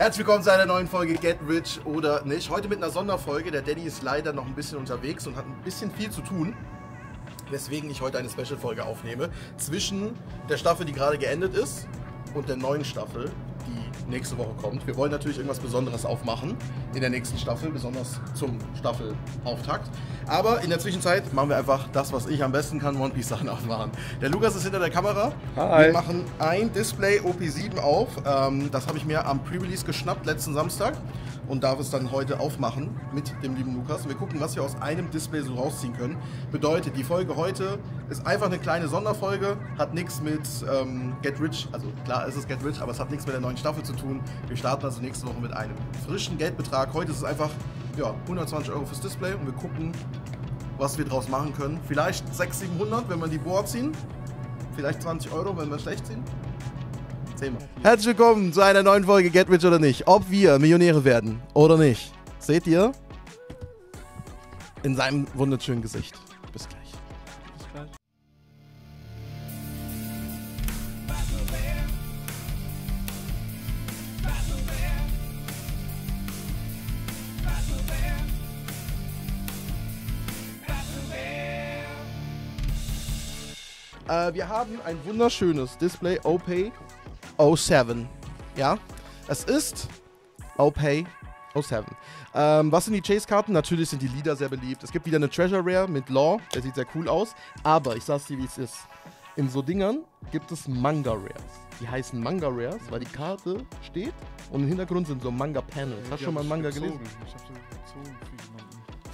Herzlich willkommen zu einer neuen Folge Get Rich oder nicht. Heute mit einer Sonderfolge. Der Daddy ist leider noch ein bisschen unterwegs und hat ein bisschen viel zu tun. Weswegen ich heute eine Special-Folge aufnehme. Zwischen der Staffel, die gerade geendet ist, und der neuen Staffel, die nächste Woche kommt. Wir wollen natürlich irgendwas Besonderes aufmachen in der nächsten Staffel, besonders zum Staffelauftakt. Aber in der Zwischenzeit machen wir einfach das, was ich am besten kann, One Piece Sachen aufmachen. Der Lukas ist hinter der Kamera. Hi. Wir machen ein Display OP7 auf. Ähm, das habe ich mir am Pre-Release geschnappt letzten Samstag und darf es dann heute aufmachen mit dem lieben Lukas. Wir gucken, was wir aus einem Display so rausziehen können. Bedeutet, die Folge heute ist einfach eine kleine Sonderfolge, hat nichts mit ähm, Get Rich, also klar ist es Get Rich, aber es hat nichts mit der neuen Staffel zu tun. Wir starten also nächste Woche mit einem frischen Geldbetrag. Heute ist es einfach ja, 120 Euro fürs Display und wir gucken, was wir draus machen können. Vielleicht 600, 700, wenn wir die Board ziehen. Vielleicht 20 Euro, wenn wir schlecht ziehen. Wir. Herzlich willkommen zu einer neuen Folge Get Rich oder nicht. Ob wir Millionäre werden oder nicht, seht ihr in seinem wunderschönen Gesicht. Äh, wir haben ein wunderschönes Display OPay 07. Ja, es ist OPay 07. Ähm, was sind die Chase-Karten? Natürlich sind die Lieder sehr beliebt. Es gibt wieder eine Treasure Rare mit Law, der sieht sehr cool aus. Aber ich sag's dir, wie es ist. In so Dingern gibt es Manga Rares. Die heißen Manga Rares, weil die Karte steht und im Hintergrund sind so Manga Panels. Hast du schon mal einen Manga gelesen? Ich hab so gezogen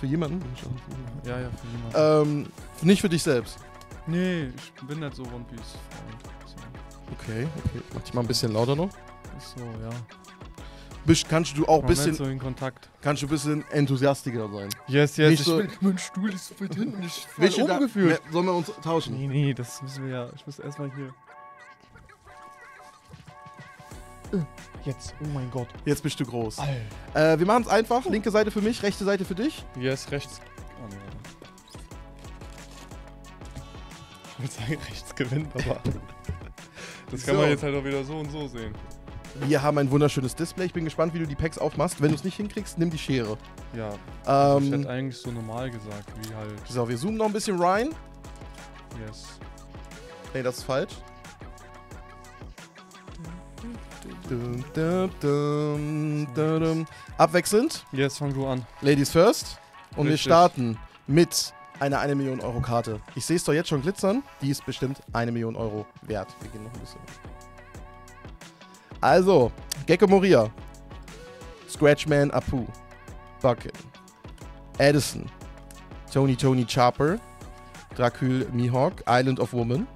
für jemanden. Für jemanden? Ja, ja, für jemanden. Ähm, nicht für dich selbst. Nee, ich bin nicht so One Piece. So. Okay, okay. Mach dich mal ein bisschen lauter noch. Ist so, ja. Bist, kannst du auch ein bisschen, nicht so in Kontakt. kannst du ein bisschen enthusiastiger sein. Yes, yes, Nicht ich so- bin, mein Stuhl ist so weit hinten, ich fall Welche da- umgefühlt. Ne, Sollen wir uns tauschen? Nee, nee, das müssen wir ja. Ich muss erstmal hier. Äh, Jetzt, oh mein Gott. Jetzt bist du groß. Äh, wir machen es einfach. Linke Seite für mich, rechte Seite für dich. Yes, rechts. Oh, nee, würde sagen, rechts gewinnt, aber. Das kann So. man jetzt halt auch wieder so und so sehen. Wir haben ein wunderschönes Display. Ich bin gespannt, wie du die Packs aufmachst. Wenn du es nicht hinkriegst, nimm die Schere. Ja, also ich Ähm, hätte eigentlich so normal gesagt, wie halt. so, wir zoomen noch ein bisschen rein. Yes. Nee, das ist falsch. Dum, dum, dum. Abwechselnd. Jetzt fang du an. Ladies first. Und wir Richtig. starten mit einer 1 Million Euro Karte. Ich sehe es doch jetzt schon glitzern. Die ist bestimmt eine Million Euro wert. Wir gehen noch ein bisschen. Also, Gecko Moria. Scratchman Apu. Bucket. Edison. Tony Tony Chopper. Dracul Mihawk. Island of Woman.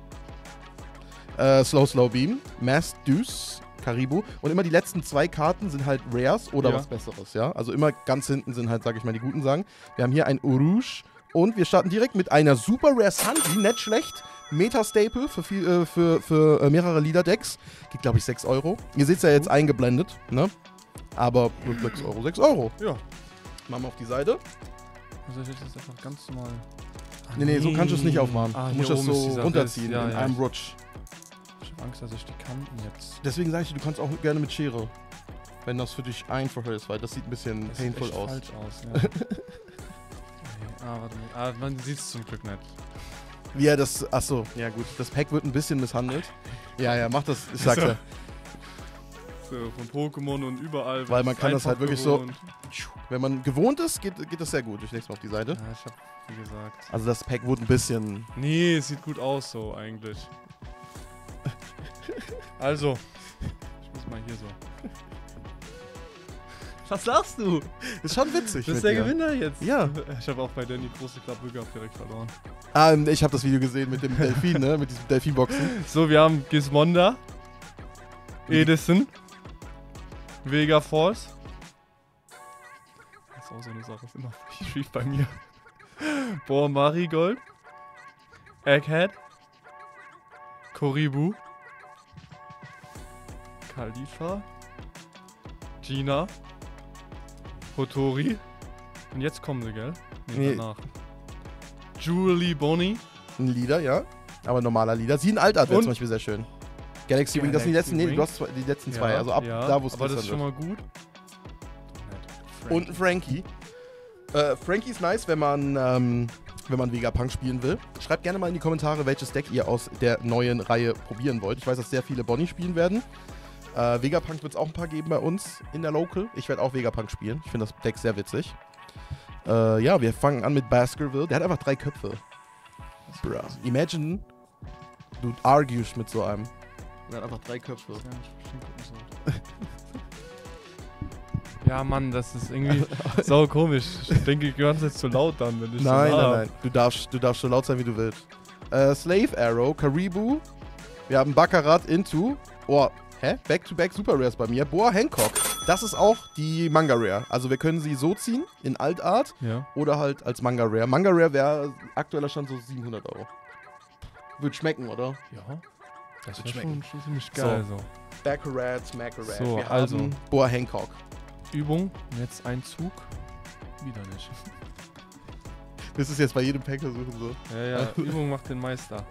Äh, Slow Slow Beam. Mass Deuce. Karibu. Und immer die letzten zwei Karten sind halt Rares oder Ja. was Besseres, ja? Also immer ganz hinten sind halt, sag ich mal, die guten Sagen. Wir haben hier ein Urush und wir starten direkt mit einer Super Rare Sanji, nicht schlecht. Meta-Staple für, viel, äh, für, für äh, mehrere Lieder-Decks. Geht, glaube ich, 6 Euro. Ihr seht es ja jetzt eingeblendet, ne? Aber nur 6 Euro. 6 Euro. Ja. Machen wir auf die Seite. Also ich jetzt einfach ganz normal. Ah, Nee, nee, so kannst du es nicht aufmachen. Ah, du musst das so runterziehen. Ja, in ja, einem Rutsch. ich hab Angst, dass ich die Kanten jetzt. Deswegen sage ich dir, du kannst auch gerne mit Schere. Wenn das für dich einfacher ist, weil das sieht ein bisschen Das sieht painful echt aus. falsch aus, ja. Ah, warte mal. Ah, man sieht es zum Glück nicht. Wie er das. Achso, ja gut. Das Pack wird ein bisschen misshandelt. Ja, ja, mach das. Ich sag's So. ja. So, von Pokémon und überall. Weil man kann das halt wirklich so- gewohnt. Wenn man gewohnt ist, geht, geht das sehr gut. Ich leg's mal auf die Seite. Ja, ich hab, wie gesagt. Also das Pack wurde ein bisschen. Nee, es sieht gut aus so eigentlich. Also, ich muss mal hier so. Was sagst du? Ist schon witzig. Das mit ist der dir. Gewinner jetzt. Ja. Ich habe auch bei Danny große Klappe gehabt, direkt verloren. Ah, ich habe das Video gesehen mit dem Delfin, ne? Mit diesem Delfinboxen. So, wir haben Gizmonda, Edison, Vega Force. Das ist auch so eine Sache, ist immer schief bei mir. Boah, Marigold, Egghead, Koribu, Khalifa, Gina, Hotori. Und jetzt kommen sie, gell? Nee, Nee. danach. Julie Bonnie, Ein Lieder, ja. Aber ein normaler Lieder. Sie ein Altart wäre zum Beispiel sehr schön. Galaxy Wing, das sind die letzten, nee, du hast zwei, die letzten zwei, Ja, also ab ja, da, wo es Aber das ist schon mal gut. Und ein Frankie. Äh, Frankie ist nice, wenn man, ähm, wenn man Vegapunk spielen will. Schreibt gerne mal in die Kommentare, welches Deck ihr aus der neuen Reihe probieren wollt. Ich weiß, dass sehr viele Bonnie spielen werden. Äh, Vegapunk wird es auch ein paar geben bei uns in der Local. Ich werde auch Vegapunk spielen. Ich finde das Deck sehr witzig. Äh, ja, wir fangen an mit Baskerville. Der hat einfach drei Köpfe. Bruh. Imagine, du arguest mit so einem. Der hat einfach drei Köpfe. Ja, Mann, das ist irgendwie sau komisch. Ich denke, ich höre jetzt zu laut dann, wenn ich Nein, so nein, nein. Du darfst, du darfst so laut sein, wie du willst. Äh, Slave Arrow, Karibu. Wir haben Baccarat Into. Oh, hä? Back-to-back Super Rares bei mir. Boa Hancock. Das ist auch die Manga Rare. Also wir können sie so ziehen, in Altart Ja. oder halt als Manga Rare. Manga Rare wäre aktueller Stand so 700 Euro. Wird schmecken, oder? Ja. Das Wird schmecken. schon, schon ziemlich geil so. Baccarat, Maccarat. So, wir also. haben Boa Hancock. Übung, jetzt ein Zug. Wieder nicht. Das ist jetzt bei jedem Pack versuchen so. Ja, ja, Übung macht den Meister.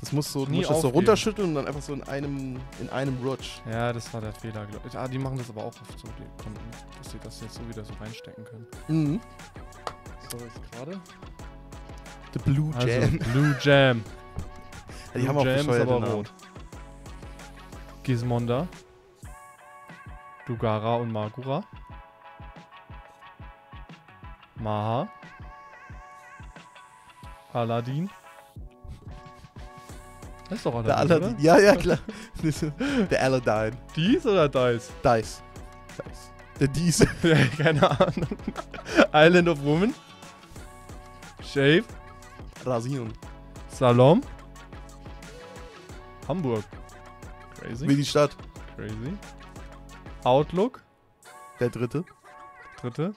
Das muss so, du Nie musst das so runterschütteln und dann einfach so in einem, in einem Rutsch. Ja, das war der Fehler, glaube ich. Ah, die machen das aber auch oft so, die Kunden, dass sie das jetzt so wieder so reinstecken können. Mhm. So, jetzt gerade. The Blue Also, Jam. Blue Jam. die Blue haben auch Jam ist aber Namen. rot. Gizmonda. Dugara und Magura. Maha. Aladdin. Das ist doch Aladdin, Der Aladdin. Ja, ja, klar. Der Aladdin. Dies oder Dice? Dice. Dice. Der Dice. Ja, Keine Ahnung. Island of Woman. Shave. Rasieren. Salom. Hamburg. Crazy. Wie die Stadt. Crazy. Outlook. Der dritte. Dritte.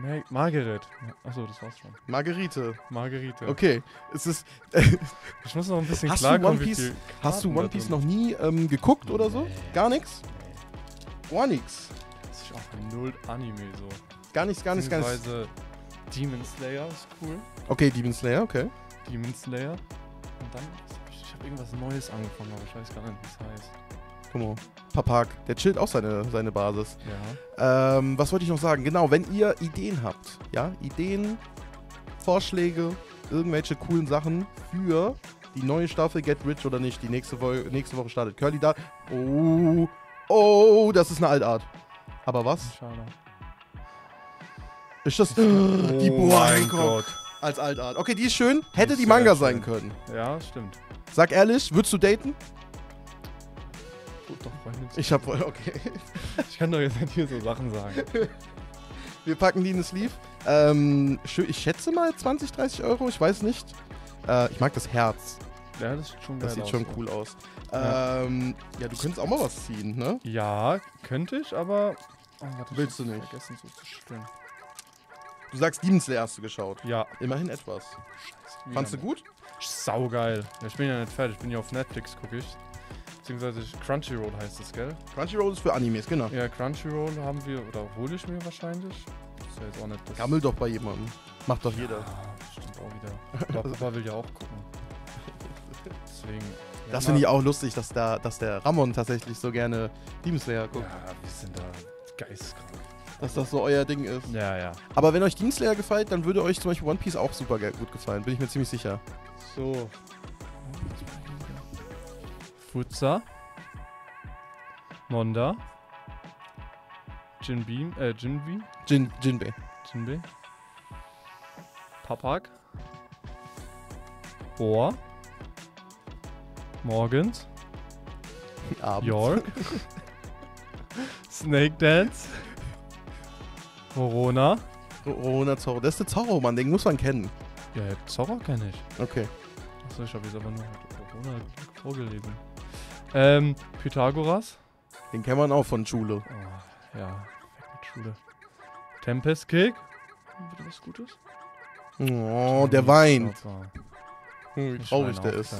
Mar Margaret. Achso, das war's schon. Margarite. Margarite. Okay. Es ist, Ich muss noch ein bisschen Hast du klarkommen, One wie Piece- hast du One Piece noch nie ähm, geguckt oder so? Gar nichts? Gar nichts. Das ist auch null Anime so. Gar nichts, gar nichts, gar nichts. Demon Slayer ist cool. Okay, Demon Slayer, okay. Demon Slayer. Und dann, ich habe irgendwas Neues angefangen, aber ich weiß gar nicht, wie es heißt. Guck mal. Papak, der chillt auch seine, seine Basis. Ja. Ähm, was wollte ich noch sagen? Genau, wenn ihr Ideen habt, ja, Ideen, Vorschläge, irgendwelche coolen Sachen für die neue Staffel Get Rich oder nicht, die nächste, Woche nächste Woche startet. Curly da. Oh, oh, das ist eine Altart. Aber was? Schade. Ist das die oh mein Gott. als Altart? Okay, die ist schön. Hätte ist die Manga sein können. Ja, stimmt. Sag ehrlich, würdest du daten? Doch, Freunde. Ich hab wohl, okay. Ich kann doch jetzt nicht hier so Sachen sagen. Wir packen die in das Sleeve. Ähm, ich schätze mal 20, 30 Euro, ich weiß nicht. Äh, ich mag das Herz. Ja, das sieht schon geil Das sieht aus, schon so. cool aus. Ja. Ähm, ja, du könntest auch mal was ziehen, ne? Ja, könnte ich, aber. Oh, warte, ich Willst hab du nicht? Vergessen so zu. Du sagst, Demon Slayer hast du geschaut. Ja. Immerhin etwas. Scheiße. Fandst du gut? Saugeil. Ja, ich bin ja nicht fertig, ich bin ja auf Netflix, gucke ich. Beziehungsweise Crunchyroll heißt das, gell? Crunchyroll ist für Animes, genau. Ja, Crunchyroll haben wir, oder hole ich mir wahrscheinlich. Ist ja jetzt auch nicht das. Gammel doch bei jemandem. Macht doch jeder. Ah, stimmt auch wieder. Aber Papa will ja auch gucken. Deswegen. ja, Das finde ich auch lustig, dass, da, dass der Ramon tatsächlich so gerne Demon Slayer guckt. Ja, wir sind da geisteskrank. Dass das so euer Ding ist. Ja, ja. Aber wenn euch Demon Slayer gefällt, dann würde euch zum Beispiel One Piece auch super gut gefallen. Bin ich mir ziemlich sicher. So. Futsa. Monda. Jinbeam, äh, Jinbi. Jin, Jinbei. Jinbei. Papak. Boar. Morgans. York. Snake Dance. Corona. Corona Zorro. Das ist der Zorro, Mann. Den muss man kennen. Ja, Zorro kenne ich. Okay. Achso, ich habe jetzt aber nur Corona vorgelesen. Ähm, Pythagoras. Den kennt man auch von Schule. Oh, ja, weg mit Schule. Tempest Kick. Wieder was Gutes? Oh, der weint. Hm, Wie Ich traurig der ist.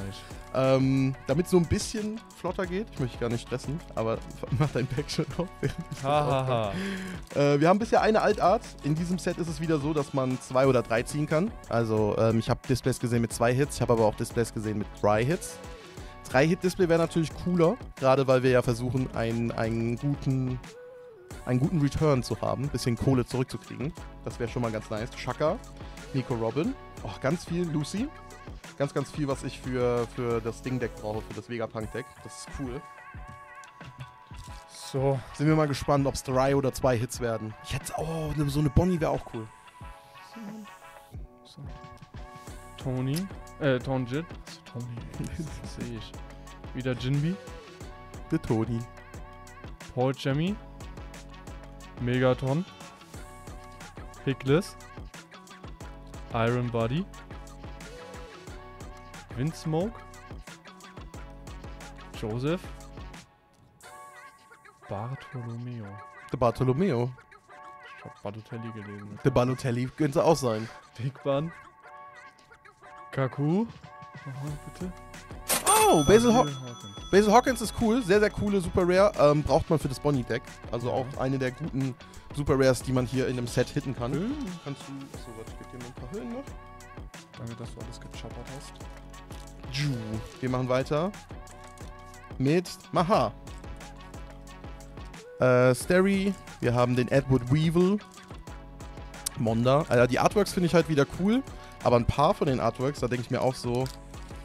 Ähm, Damit es so ein bisschen flotter geht, ich möchte gar nicht stressen, aber mach dein Pack schon auf. Hahaha. Äh, wir haben bisher eine Altart. In diesem Set ist es wieder so, dass man zwei oder drei ziehen kann. Also ähm, ich habe Displays gesehen mit zwei Hits, ich habe aber auch Displays gesehen mit drei Hits. 3-Hit-Display wäre natürlich cooler, gerade weil wir ja versuchen, einen, einen, guten, einen guten Return zu haben, ein bisschen Kohle zurückzukriegen. Das wäre schon mal ganz nice. Shaka, Nico Robin, oh, ganz viel Lucy. Ganz, ganz viel, was ich für, für das Ding-Deck brauche, für das Vegapunk-Deck. Das ist cool. So, Sind wir mal gespannt, ob es drei oder zwei Hits werden. Ich hätte, oh, so eine Bonnie wäre auch cool. so. Tony. Äh. Achso, Tony. Das sehe ich. Wieder Jinbi. Der Toni. Paul Jemmy. Megaton. Pickless. Iron Body. Windsmoke. Joseph. Bartolomeo. Der Bartolomeo. Ich hab Bartotelli gelesen. Der Balotelli könnte auch sein. Big Bun. Kaku. Aha, bitte. Oh, Basil, Ho Hawkins. Basil Hawkins ist cool. Sehr, sehr coole Super Rare. Ähm, braucht man für das Bonnie-Deck. Also auch eine der guten Super Rares, die man hier in einem Set hitten kann. Äh, Kannst du. Achso, warte, ich geb dir mal ein paar Höhen noch. Danke, dass du alles gechoppert hast. Ju. Wir machen weiter mit Maha. Äh, Stary. Wir haben den Edward Weevil. Monda. Also die Artworks finde ich halt wieder cool. Aber ein paar von den Artworks, da denke ich mir auch so,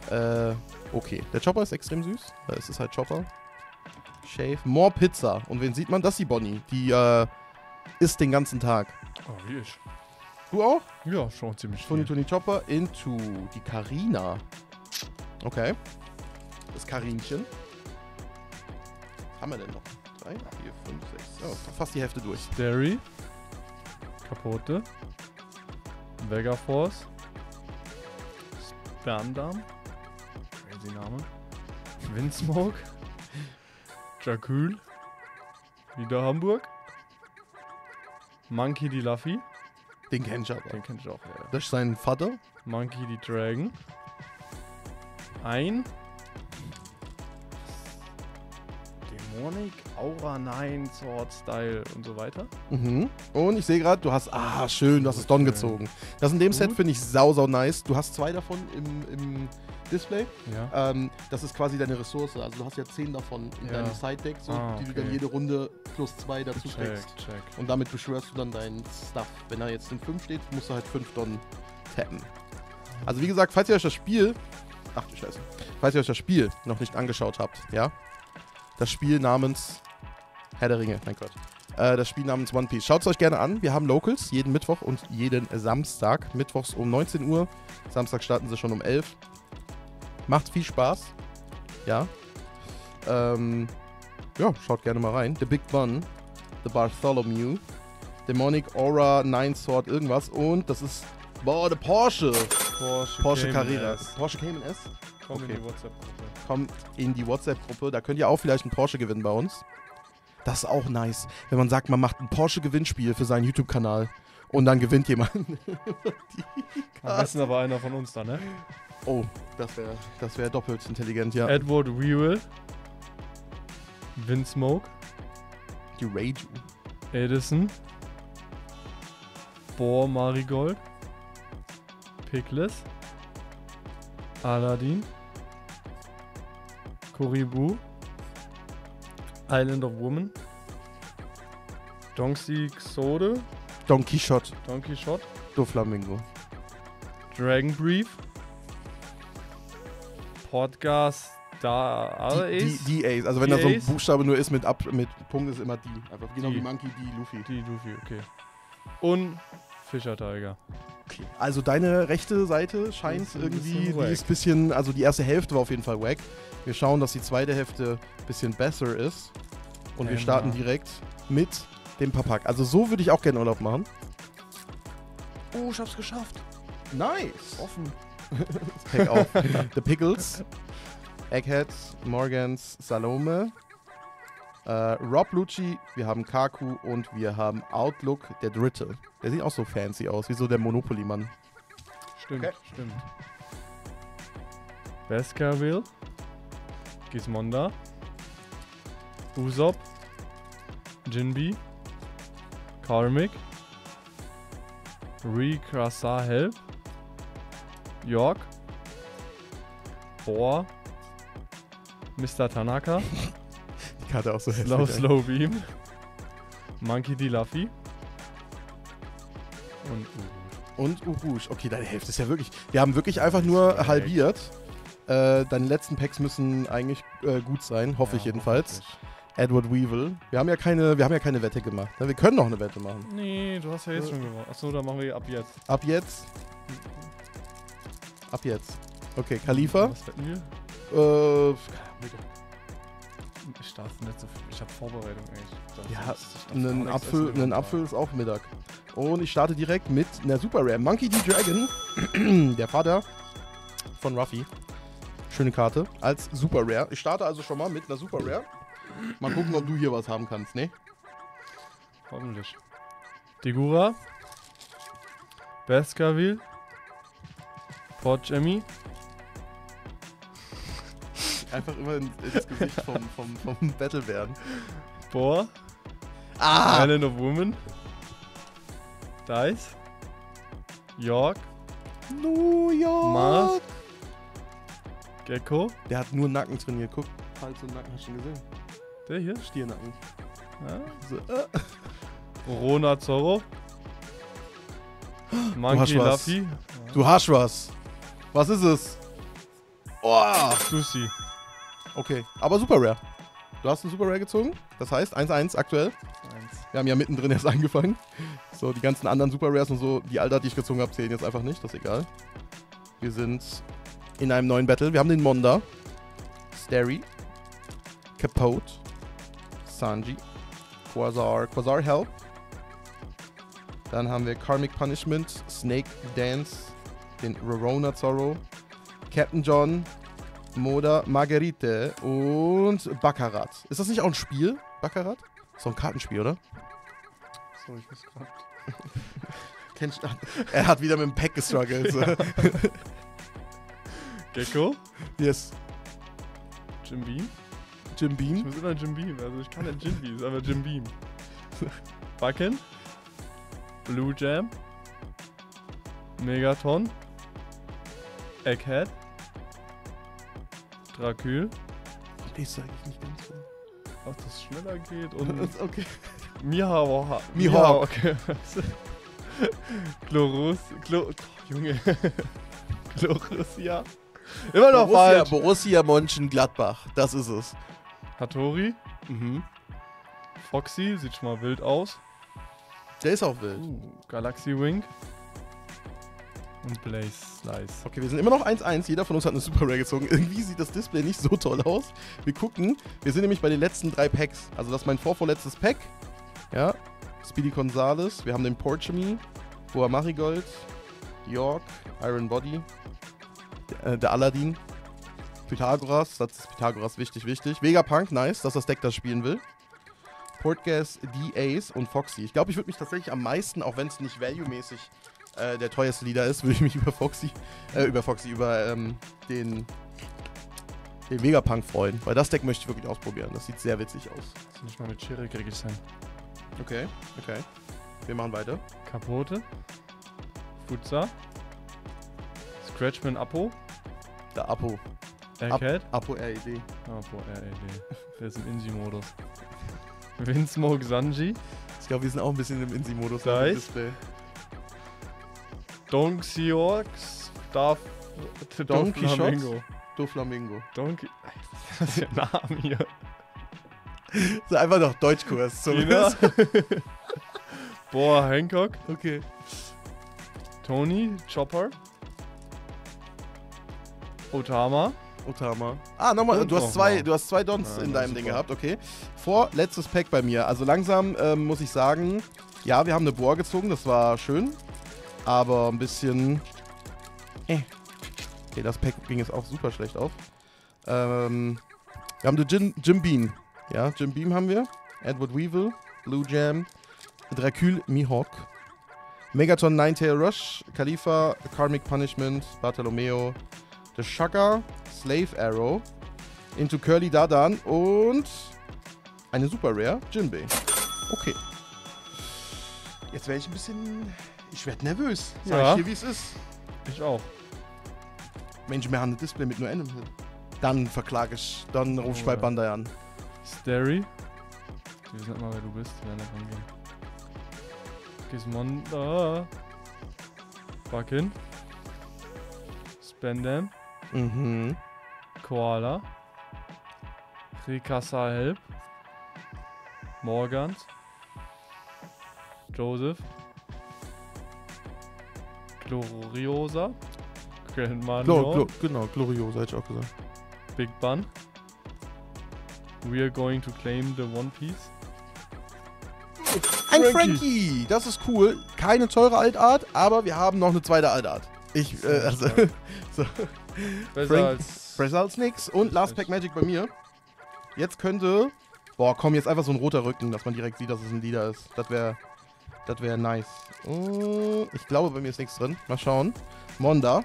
äh, okay. Der Chopper ist extrem süß. Da ist es halt Chopper. Shave. More Pizza. Und wen sieht man? Das ist die Bonnie. Die, äh, isst den ganzen Tag. Oh, wie ich. Du auch? Ja, schon ziemlich Tony viel. Tony Chopper into die Karina. Okay. Das Karinchen. Was haben wir denn noch? 3, 4, 5, 6. Oh, fast die Hälfte durch. Derry. Kapote. Vega Force. Spermdarm. Crazy Name. Windsmoke. Jakul. Wieder Hamburg. Monkey die Luffy. Den kenn ich aber. Den kenn ich auch, ja. Das ist sein Vater. Monkey die Dragon. Ein. Dämonik, Aura 9, Sword Style und so weiter. Mhm. Und ich sehe gerade, du hast. Ah, schön, du hast es Don gezogen. Das in dem Set Gut. finde ich sau, sau nice. Du hast zwei davon im, im Display. Ja. Ähm, das ist quasi deine Ressource. Also du hast ja zehn davon in Ja. deinem Side-Deck, so, Ah, die du okay. dann jede Runde plus zwei dazu check, kriegst. check. Und damit beschwörst du dann deinen Stuff. Wenn er jetzt in 5 steht, musst du halt 5 Don tappen. Also wie gesagt, falls ihr euch das Spiel. Ach du Scheiße. Falls ihr euch das Spiel noch nicht angeschaut habt, ja. Das Spiel namens Herr der Ringe, mein Gott. Äh, das Spiel namens One Piece. Schaut es euch gerne an. Wir haben Locals jeden Mittwoch und jeden Samstag. Mittwochs um 19 Uhr. Samstag starten sie schon um 11. Macht viel Spaß. Ja. Ähm, ja, schaut gerne mal rein. The Big Bun. The Bartholomew. Demonic Aura, Nine Sword, irgendwas. Und das ist. Boah, der Porsche. Porsche, Porsche Cayman Carrera. S. Porsche Cayman S. Komm in Okay. die WhatsApp-Gruppe. Kommt in die WhatsApp-Gruppe. Da könnt ihr auch vielleicht einen Porsche gewinnen bei uns. Das ist auch nice. Wenn man sagt, man macht ein Porsche-Gewinnspiel für seinen YouTube-Kanal. Und dann gewinnt jemand. Am besten aber einer von uns da, ne? Oh, das wäre das wär doppelt intelligent, ja. Edward Weevil. Windsmoke. die Rage. Edison. Boar Marigold. Pickless. Aladdin. Koribu. Island of Woman. Donkey Xode. Don Quixote. Donkey Shot. Doflamingo. Dragon Brief. Podcast da Die, die, die Ace. Also wenn da so ein. Buchstabe nur ist mit, Ab mit Punkt, ist immer die. Einfach genau Die. wie Monkey, die, Luffy. Die Luffy, okay. Und Fischer Tiger. Also deine rechte Seite scheint irgendwie, die ist ein bisschen, also die erste Hälfte war auf jeden Fall wack. Wir schauen, dass die zweite Hälfte ein bisschen besser ist. Und wir Emma. starten direkt mit dem Papak. Also so würde ich auch gerne Urlaub machen. Oh, ich hab's geschafft. Nice. Offen. Pack auf. The Pickles, Eggheads, Morgans, Salome, äh, Rob Lucci, wir haben Kaku und wir haben Outlook, der Dritte. Der sieht auch so fancy aus, wie so der Monopoly-Mann. Stimmt, Okay. stimmt. Baskerville. Gizmonda. Usopp. Jinbi. Karmic. Rikrasa Help. York. Boar. Mr. Tanaka. Karte auch so Slow, hässlich. ey. Slow Beam. Monkey D. Luffy. Und Und Urush. Okay, deine Hälfte ist ja wirklich. Wir haben wirklich einfach nur Schlecht. halbiert. Äh, deine letzten Packs müssen eigentlich äh, gut sein, hoffe ich jedenfalls. Edward Weevil. Wir haben ja keine, wir haben ja keine Wette gemacht. ne? Wir können noch eine Wette machen. Nee, du hast ja jetzt schon gewonnen. Achso, dann machen wir ab jetzt. Ab jetzt. Ab jetzt. Okay, Khalifa. Was wetten wir? Äh, Ich starte nicht so viel. Ich habe Vorbereitung, ey. Ich ja, nichts Apfel, einen Apfel ist auch Mittag. Und ich starte direkt mit einer Super Rare. Monkey D. Dragon. der Vater von Ruffy. Schöne Karte. Als Super Rare. Ich starte also schon mal mit einer Super Rare. Mal gucken, ob du hier was haben kannst, ne? Hoffentlich. Digura. Baskerville. Port Jemmy. Einfach immer in, ins Gesicht vom, vom, vom Battle werden. Boar. Ah! Island of Woman. Dice. York. New York! Mars. Gecko. Der hat nur Nacken trainiert. Guck. Hals und Nacken, hast du schon gesehen? Der hier. Stiernacken. Ja. So, äh. Rona Zorro. Monkey hast was. Luffy. Du hast was. Was ist es? Oh! Sushi. Okay, aber Super Rare. Du hast einen Super Rare gezogen. Das heißt 1-1 aktuell. Eins. Wir haben ja mittendrin erst angefangen. So, die ganzen anderen Super Rares und so, die Alter, die ich gezogen habe, zählen jetzt einfach nicht. Das ist egal. Wir sind in einem neuen Battle. Wir haben den Monda. Starry. Capote. Sanji. Quasar. Quasar Help. Dann haben wir Karmic Punishment. Snake Dance. Den Rorona Zorro. Captain John. Moda Marguerite und Baccarat. Ist das nicht auch ein Spiel? Baccarat? Ist doch ein Kartenspiel, oder? So, ich muss du- er hat wieder mit dem Pack gestruggelt. So. Gecko. Yes. Jim Beam. Jim Ich Beam. muss immer Jim Beam. Also ich kann nicht Jim Beam, aber Jim Beam. Bucken. Blue Jam. Megaton. Egghead. Dracul. Ich sag ich nicht ganz so. Ach, das schneller geht und okay. Mihawk. Mihawk. Chlorus. Chlor. Junge. Chlorussia. Immer noch Borussia, falsch. Borussia Mönchengladbach. Das ist es. Hattori. Mhm. Foxy. Sieht schon mal wild aus. Der ist auch wild. Uh, Galaxy Wing. Und Blaze Slice. Okay, wir sind immer noch 1-1. Jeder von uns hat eine Super Rare gezogen. Irgendwie sieht das Display nicht so toll aus. Wir gucken. Wir sind nämlich bei den letzten drei Packs. Also das ist mein vorvorletztes Pack. Ja. Speedy Gonzales. Wir haben den Porchemy. Boa Marigold. York. Iron Body. Der, äh, der Aladdin. Pythagoras. Das ist Pythagoras wichtig, wichtig. Vegapunk, nice, dass das Deck das spielen will. Portgas, D-Ace und Foxy. Ich glaube, ich würde mich tatsächlich am meisten, auch wenn es nicht value-mäßig äh, der teuerste Leader ist, würde ich mich über Foxy, äh, über Foxy, über ähm, den, den Vegapunk freuen. Weil das Deck möchte ich wirklich ausprobieren. Das sieht sehr witzig aus. Das nicht mal mit Cherry krieg ich hin. Okay, okay. Wir machen weiter. Kapote. Futsa. Scratchman Apo. Der Apo. Egghead. Apo RED. Apo RED. Der ist im Insi-Modus. Windsmoke Sanji. Ich glaube, wir sind auch ein bisschen im Insi-Modus Da auf dem ist- Display. Donkey-Orks. Darf. Donkey Doflamingo. Doflamingo. Donkey. Was ist der Name hier? Das ist einfach noch Deutschkurs. So Tina. Boah, Hancock. Okay. Tony. Chopper. Otama. Otama. Ah, nochmal, Und du hast zwei, mal. du hast zwei Dons Ja, in deinem Ding gehabt, okay. Vor letztes Pack bei mir. Also langsam ähm, muss ich sagen, ja, wir haben eine Boa gezogen, das war schön. Aber ein bisschen. Äh. Okay, das Pack ging jetzt auch super schlecht auf. Ähm, wir haben den Jim, Jim Beam. Ja, Jim Beam haben wir. Edward Weevil, Blue Jam, Dracul Mihawk, Megaton Ninetail Rush, Khalifa, Karmic Punishment, Bartolomeo, The Shaka, Slave Arrow, Into Curly Dadan und eine Super Rare, Jinbei. Okay. Jetzt werde ich ein bisschen. Ich werde nervös. Sag Ja. ich dir, wie es ist. Ich auch. Mensch, wir haben ein Display mit nur einem. Dann verklage ich, dann ruf ich bei Oh. Bandai an. Starry. Die wissen nicht mal, wer du bist. Werden davon gehen. Gizmonda. Buckin. Spendam. Mhm. Koala. Rikasa Help. Morgans. Joseph. Gloriosa. Grandma Glo Glo genau, Gloriosa hätte ich auch gesagt. Big Bun. We are going to claim the One Piece. Ein Frankie. Frankie, das ist cool. Keine teure Altart, aber wir haben noch eine zweite Altart. Ich, äh, also, so, Besser Frank- als. Besser als nix. Und Last Pack Magic bei mir. Jetzt könnte, boah, komm, jetzt einfach so ein roter Rücken, dass man direkt sieht, dass es ein Leader ist. Das wäre, das wäre nice. Oh, ich glaube, bei mir ist nichts drin. Mal schauen. Monda,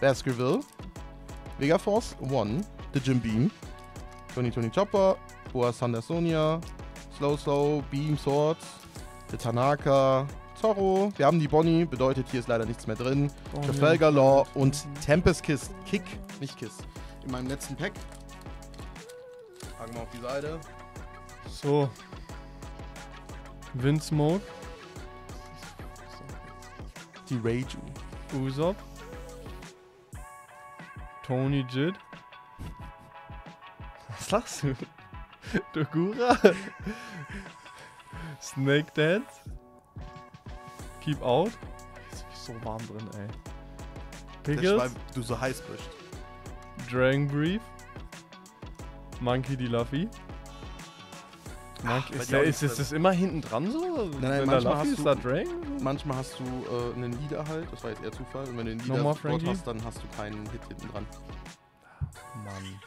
Baskerville, Vegaforce, One, The Jim Beam, Tony Tony Chopper, Boa Thunder Sonia, Slow Slow, Beam Swords, The Tanaka, Zorro. Wir haben die Bonnie, bedeutet hier ist leider nichts mehr drin. Oh, Trafalgar Law und Tempest Kiss. Kick, nicht Kiss. In meinem letzten Pack. Packen wir auf die Seite. So. Windsmoke. Die Rage. Usopp. Tony Jid. Was lachst du? Dogura. Snake Dance. Keep Out. Ist so warm drin, ey. Pickles. weil du so heiß bist. Dragon Brief. Monkey D. Luffy. Ach, bei ist, auch ist, ist das immer hinten dran so? Nein, nein, da manchmal hast du- da? Manchmal hast du äh, einen Leader halt. Das war jetzt eher Zufall. Und wenn du den Leader dort Frankie? hast, dann hast du keinen Hit hinten dran. Mann.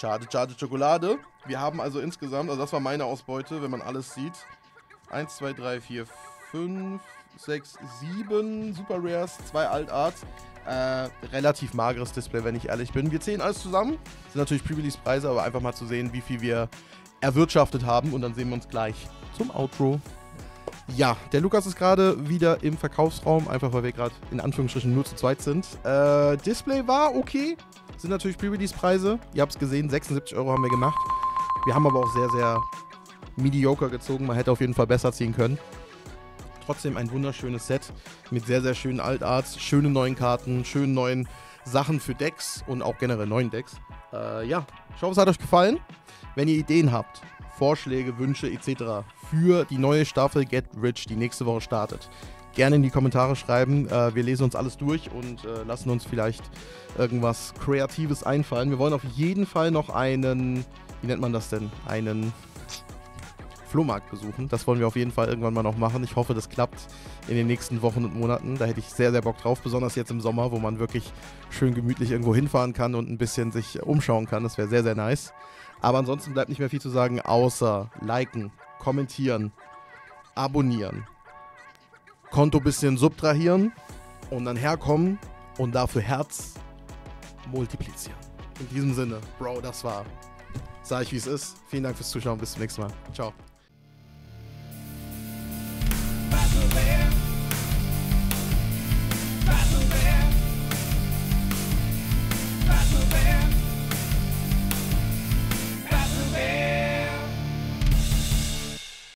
Schade, schade, Schokolade. Wir haben also insgesamt, also das war meine Ausbeute, wenn man alles sieht. 1, 2, 3, 4, 5, 6, 7 Super Rares, 2 Altarts. Äh, relativ mageres Display, wenn ich ehrlich bin. Wir zählen alles zusammen. Sind natürlich Pre-Release-Preise, aber einfach mal zu sehen, wie viel wir erwirtschaftet haben. Und dann sehen wir uns gleich zum Outro. Ja, der Lukas ist gerade wieder im Verkaufsraum, einfach weil wir gerade in Anführungsstrichen nur zu zweit sind. Äh, Display war okay. Sind natürlich Pre-Release-Preise. Ihr habt es gesehen, 76 Euro haben wir gemacht. Wir haben aber auch sehr, sehr mediocre gezogen. Man hätte auf jeden Fall besser ziehen können. Trotzdem ein wunderschönes Set mit sehr, sehr schönen Altarts, schönen neuen Karten, schönen neuen Sachen für Decks und auch generell neuen Decks. Äh, ja, ich hoffe, es hat euch gefallen. Wenn ihr Ideen habt, Vorschläge, Wünsche etc. für die neue Staffel Get Rich, die nächste Woche startet, gerne in die Kommentare schreiben. Äh, wir lesen uns alles durch und äh, lassen uns vielleicht irgendwas Kreatives einfallen. Wir wollen auf jeden Fall noch einen, wie nennt man das denn? Einen Flohmarkt besuchen. Das wollen wir auf jeden Fall irgendwann mal noch machen. Ich hoffe, das klappt in den nächsten Wochen und Monaten. Da hätte ich sehr, sehr Bock drauf, besonders jetzt im Sommer, wo man wirklich schön gemütlich irgendwo hinfahren kann und ein bisschen sich umschauen kann. Das wäre sehr, sehr nice. Aber ansonsten bleibt nicht mehr viel zu sagen, außer liken, kommentieren, abonnieren, Konto bisschen subtrahieren und dann herkommen und dafür Herz multiplizieren. In diesem Sinne, Bro, das war. Sag ich, wie es ist. Vielen Dank fürs Zuschauen. Bis zum nächsten Mal. Ciao.